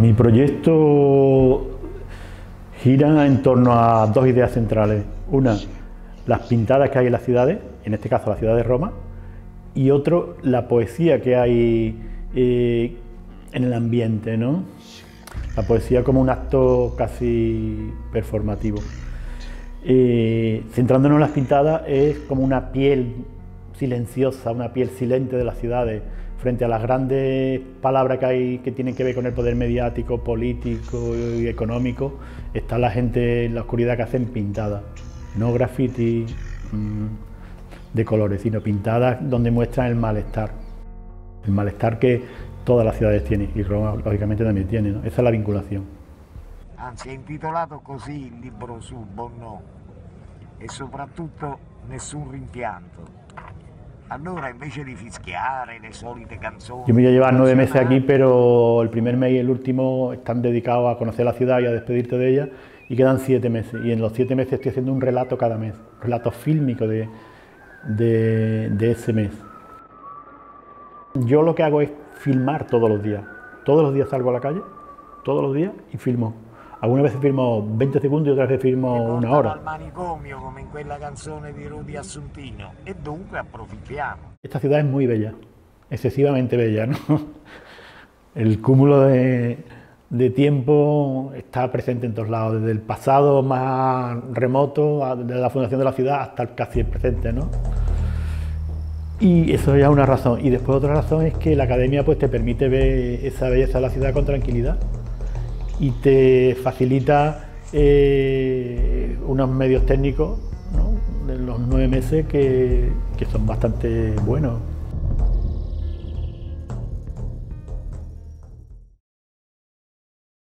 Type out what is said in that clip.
Mi proyecto gira en torno a dos ideas centrales. Una, las pintadas que hay en las ciudades, en este caso la ciudad de Roma, y otro, la poesía que hay eh, en el ambiente, ¿no? La poesía como un acto casi performativo. Eh, centrándonos en las pintadas, es como una piel silenciosa, una piel silente de las ciudades, frente a las grandes palabras que hay que tienen que ver con el poder mediático, político y económico, está la gente en la oscuridad que hacen pintadas, no graffiti mm, de colores, sino pintadas donde muestran el malestar, el malestar que todas las ciudades tienen y Roma lógicamente también tiene, esa es la vinculación. Anzi, è intitolato così il libro su Bonnò e soprattutto Nessun rimpianto. Allora invece di fischiare le solite canzoni... Yo me voy a llevar nueve meses aquí, pero el primer mes y el último están dedicados a conocer la ciudad y a despedirte de ella y quedan siete meses. Y en los siete meses estoy haciendo un relato cada mes, un relato fílmico de, de, de ese mes. Yo lo que hago es filmar todos los días. Todos los días salgo a la calle, todos los días, y filmo. Algunas veces filmo 20 segundos y otras veces filmo una hora. al manicomio come in quella canzone di Rudy Assuntino e dunque approfittiamo. Esta ciudad es muy bella, excesivamente bella, ¿no? El cúmulo de, de tiempo está presente en todos lados, desde el pasado más remoto, desde la fundación de la ciudad hasta el casi el presente, ¿no? Y eso ya es una razón. Y después otra razón es que la academia pues, te permite ver esa belleza de la ciudad con tranquilidad y te facilita eh, unos medios técnicos ¿no? de los nueve meses que, que son bastante buenos.